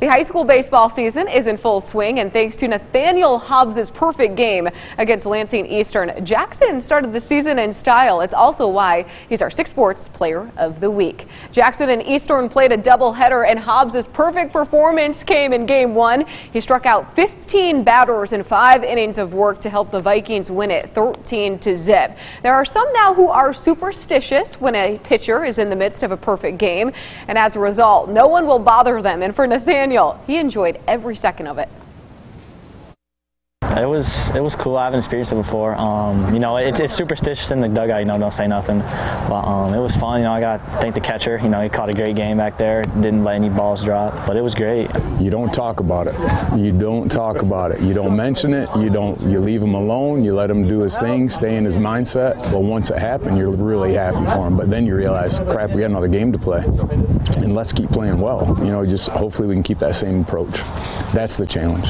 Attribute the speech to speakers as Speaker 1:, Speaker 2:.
Speaker 1: The high school baseball season is in full swing, and thanks to Nathaniel Hobbs' perfect game against Lansing Eastern, Jackson started the season in style. It's also why he's our Six Sports Player of the Week. Jackson and Eastern played a doubleheader, and Hobbs' perfect performance came in game one. He struck out 15 batters in five innings of work to help the Vikings win it 13 to zip. There are some now who are superstitious when a pitcher is in the midst of a perfect game, and as a result, no one will bother them. And for Nathaniel, he enjoyed every second of it.
Speaker 2: It was it was cool. I haven't experienced it before. Um, you know, it's, it's superstitious in the dugout. You know, don't say nothing. But um, it was fun. You know, I got to thank the catcher. You know, he caught a great game back there. Didn't let any balls drop. But it was great.
Speaker 3: You don't talk about it. You don't talk about it. You don't mention it. You don't. You leave him alone. You let him do his thing. Stay in his mindset. But once it happened, you're really happy for him. But then you realize, crap, we got another game to play, and let's keep playing well. You know, just hopefully we can keep that same approach. That's the challenge.